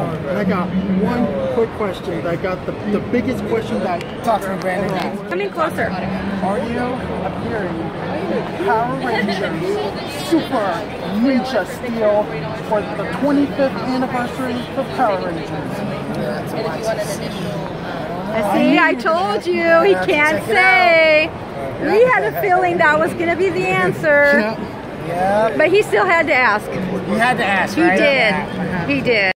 And I got one quick question. I got the, the biggest question that Talk to Brandon. Coming closer. Are you appearing in Power Rangers Super Ninja Steel for the 25th anniversary of Power Rangers? Uh, see, I told you he can't say. We had a feeling that was going to be the answer, Yeah, but he still had to ask. He had to ask, He did. Uh-huh. He did.